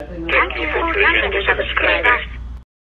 Thank you for choosing to subscribe us.